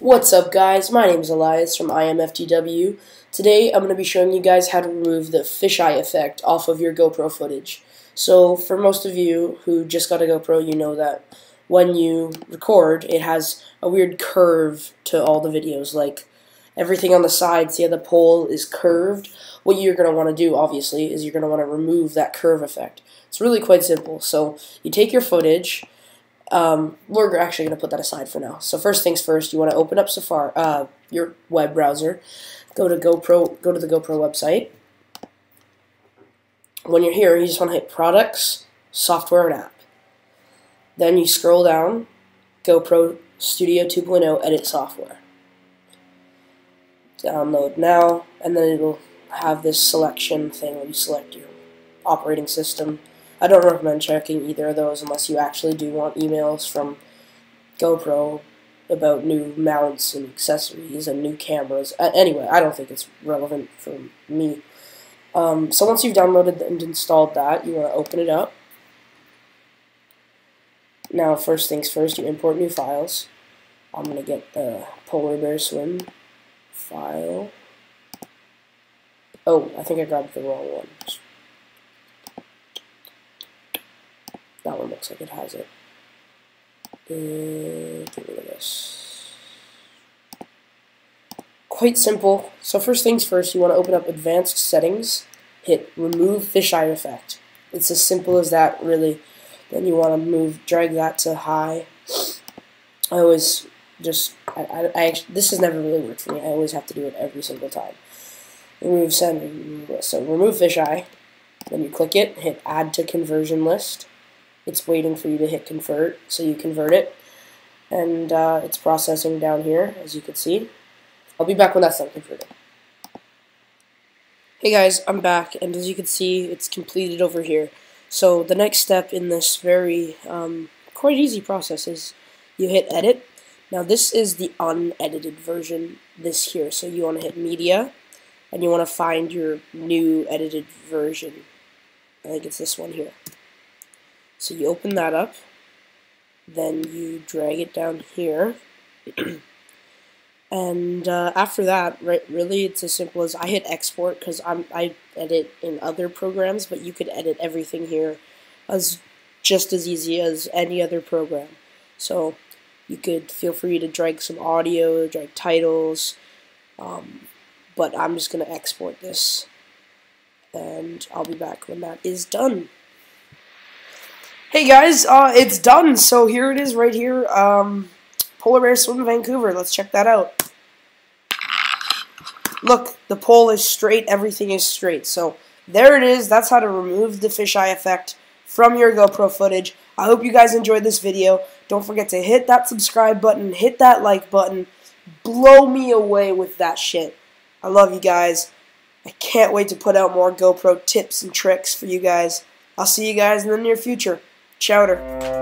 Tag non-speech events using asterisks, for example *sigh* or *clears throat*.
What's up guys, my name is Elias from IMFTW. Today I'm going to be showing you guys how to remove the fisheye effect off of your GoPro footage. So for most of you who just got a GoPro, you know that when you record, it has a weird curve to all the videos, like everything on the side, see how the pole is curved? What you're going to want to do, obviously, is you're going to want to remove that curve effect. It's really quite simple. So you take your footage, um, we're actually going to put that aside for now. So first things first, you want to open up Safari, uh, your web browser, go to GoPro, go to the GoPro website. When you're here, you just want to hit Products, Software and App. Then you scroll down, GoPro Studio 2.0 Edit Software. Download now, and then it'll have this selection thing where you select your operating system. I don't recommend checking either of those unless you actually do want emails from GoPro about new mounts and accessories and new cameras. Anyway, I don't think it's relevant for me. Um, so once you've downloaded and installed that, you want to open it up. Now, first things first, you import new files. I'm going to get the Polar Bear Swim file. Oh, I think I grabbed the wrong one. That one looks like it has it. Uh, get rid of this. Quite simple. So first things first, you want to open up Advanced Settings, hit Remove Fisheye Effect. It's as simple as that, really. Then you want to move, drag that to High. I always just, I, I, I this has never really worked for me. I always have to do it every single time. Remove send, so remove fisheye. Then you click it, hit Add to Conversion List it's waiting for you to hit convert, so you convert it. And uh, it's processing down here, as you can see. I'll be back when that's done converting. Hey guys, I'm back, and as you can see, it's completed over here. So the next step in this very um, quite easy process is you hit edit. Now this is the unedited version, this here. So you want to hit media, and you want to find your new edited version. I think it's this one here. So you open that up, then you drag it down here, *clears throat* and uh, after that, right, really it's as simple as I hit export because I'm I edit in other programs, but you could edit everything here as just as easy as any other program. So you could feel free to drag some audio, drag titles, um, but I'm just going to export this, and I'll be back when that is done. Hey guys, uh, it's done. So here it is right here. Um, Polar Bear Swim Vancouver. Let's check that out. Look, the pole is straight. Everything is straight. So there it is. That's how to remove the fisheye effect from your GoPro footage. I hope you guys enjoyed this video. Don't forget to hit that subscribe button. Hit that like button. Blow me away with that shit. I love you guys. I can't wait to put out more GoPro tips and tricks for you guys. I'll see you guys in the near future. Chowder.